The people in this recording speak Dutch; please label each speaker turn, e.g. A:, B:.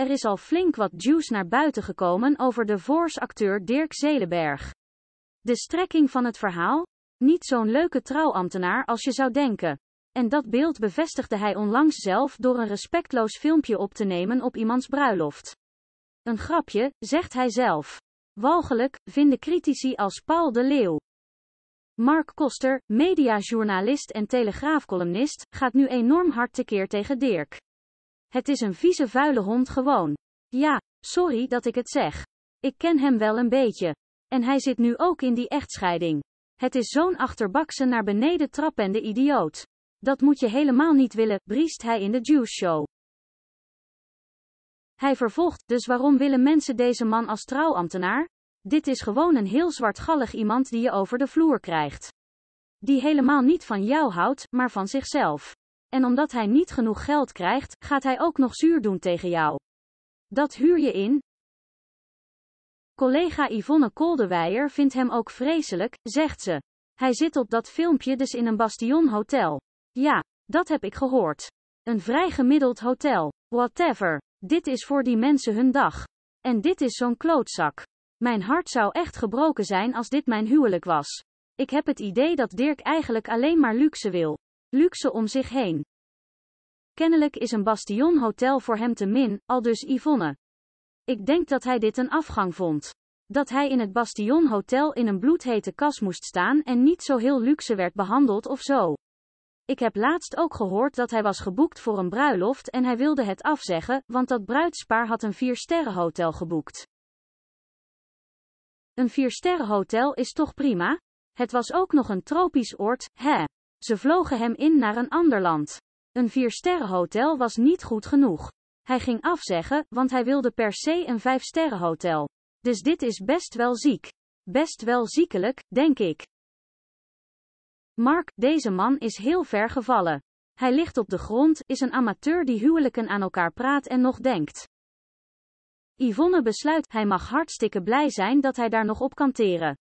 A: er is al flink wat juice naar buiten gekomen over de Voors-acteur Dirk Zelenberg. De strekking van het verhaal? Niet zo'n leuke trouwambtenaar als je zou denken. En dat beeld bevestigde hij onlangs zelf door een respectloos filmpje op te nemen op iemands bruiloft. Een grapje, zegt hij zelf. Walgelijk, vinden critici als Paul de Leeuw. Mark Koster, mediajournalist en telegraafcolumnist, gaat nu enorm hard tekeer tegen Dirk. Het is een vieze vuile hond gewoon. Ja, sorry dat ik het zeg. Ik ken hem wel een beetje. En hij zit nu ook in die echtscheiding. Het is zo'n achterbakse naar beneden trappende idioot. Dat moet je helemaal niet willen, briest hij in de Juice Show. Hij vervolgt, dus waarom willen mensen deze man als trouwambtenaar? Dit is gewoon een heel zwartgallig iemand die je over de vloer krijgt. Die helemaal niet van jou houdt, maar van zichzelf. En omdat hij niet genoeg geld krijgt, gaat hij ook nog zuur doen tegen jou. Dat huur je in. Collega Yvonne Koldewijer vindt hem ook vreselijk, zegt ze. Hij zit op dat filmpje dus in een bastion hotel. Ja, dat heb ik gehoord. Een vrij gemiddeld hotel. Whatever. Dit is voor die mensen hun dag. En dit is zo'n klootzak. Mijn hart zou echt gebroken zijn als dit mijn huwelijk was. Ik heb het idee dat Dirk eigenlijk alleen maar luxe wil. Luxe om zich heen. Kennelijk is een bastion hotel voor hem te min, al dus Yvonne. Ik denk dat hij dit een afgang vond. Dat hij in het bastion hotel in een bloedhete kas moest staan en niet zo heel luxe werd behandeld of zo. Ik heb laatst ook gehoord dat hij was geboekt voor een bruiloft en hij wilde het afzeggen, want dat bruidspaar had een viersterrenhotel geboekt. Een viersterrenhotel is toch prima? Het was ook nog een tropisch oord, hè? Ze vlogen hem in naar een ander land. Een viersterrenhotel was niet goed genoeg. Hij ging afzeggen, want hij wilde per se een vijfsterrenhotel. Dus dit is best wel ziek. Best wel ziekelijk, denk ik. Mark, deze man is heel ver gevallen. Hij ligt op de grond, is een amateur die huwelijken aan elkaar praat en nog denkt. Yvonne besluit, hij mag hartstikke blij zijn dat hij daar nog op kan teren.